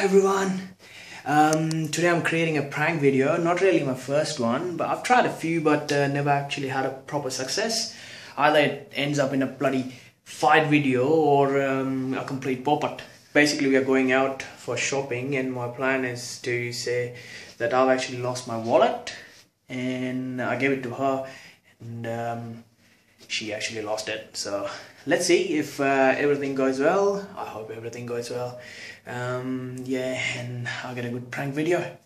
Hi everyone. Um, today I'm creating a prank video. Not really my first one, but I've tried a few, but uh, never actually had a proper success. Either it ends up in a bloody fight video or um, a complete pop-up. Basically, we are going out for shopping, and my plan is to say that I've actually lost my wallet, and I gave it to her, and um, she actually lost it. So let's see if uh, everything goes well. I hope everything goes well. Um, yeah, and I'll get a good prank video.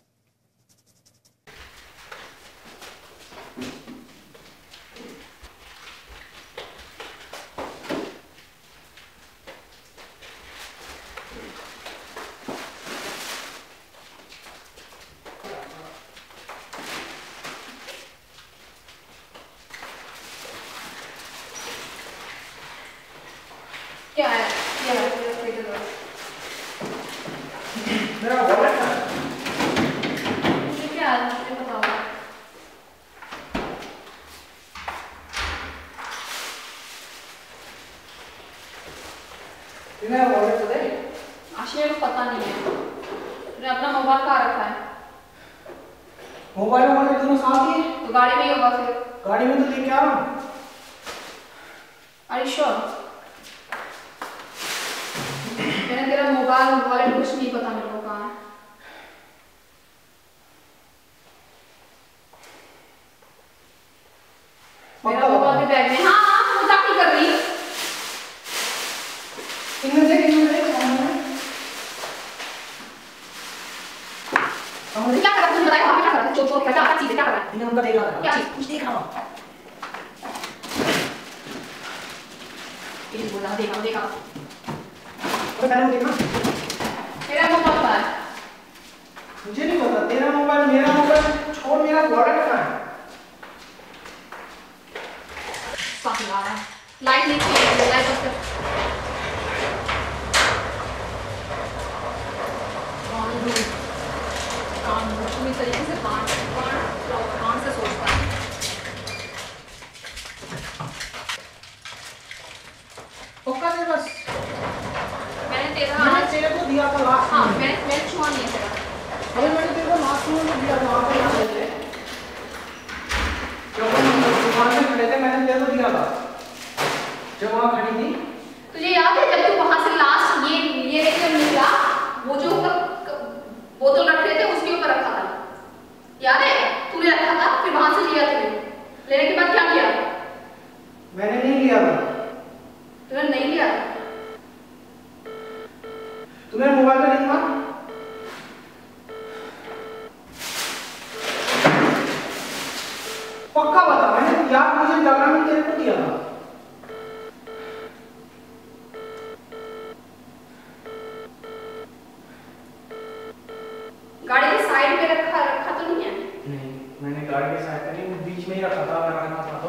क्या ये ये कोई मेरा wallet मुझे क्या बताओ मेरा wallet तो दे आशिया को पता नहीं है। तूने अपना मोबाइल कहाँ रखा है? मोबाइल वॉलेट दोनों साथ ही? तो गाड़ी में ही होगा फिर। गाड़ी में तो लेके आ रहा हूँ। अरे श्योर मैंने तेरा मोबाइल वॉलेट कुछ नहीं पता मेरे को कहाँ है। मेरा मोबाइल भी बैग में हाँ। हाँ मज़ाक नहीं कर रही। इनमें देख इनमें देख सामने क्या कर रहा है तुझे बताया क्या कर रहा चोर चोर क्या क्या चीज़ क्या कर? रहा है उनका देख रहा था क्या? चीज़ कुछ देख रहा हूँ बोला देखा देखा। तो पहले मुझे देखना मेरा मोबाइल कहाँ मुझे नहीं पता तेरा मोबाइल मेरा मोबाइल छोड़ मेरा वॉलेट कहाँ है है लाइट नहीं चाहिए लाइट बंद कर दूर पूरी तरीके से कान कान कान से सोचता है पक्का दे बस दिया था लास्ट हाँ मैंने मैंने छुआ नहीं है अरे मैंने तेरे को लास्ट में दिया था। वहाँ पे जब हम दुकान में खड़े थे मैंने तेरे को दिया था जब वहाँ खड़ी थी तुझे याद है जब तू वहाँ से लास्ट ये ये लेकर निकला वो जो बोतल रख रहे थे उसके ऊपर रखा था याद है तूने रखा था फिर वहाँ से लिया तूने लेने के बाद क्या किया मैंने नहीं लिया था। तूने नहीं लिया था? तुम्हें मोबाइल में नहीं पक्का बता मैंने यार मुझे डायग्राम तेरे को दिया था। गाड़ी के साइड में रखा रखा तो नहीं है? नहीं मैंने गाड़ी के साइड में नहीं बीच में ही रखा था मैं रखना था।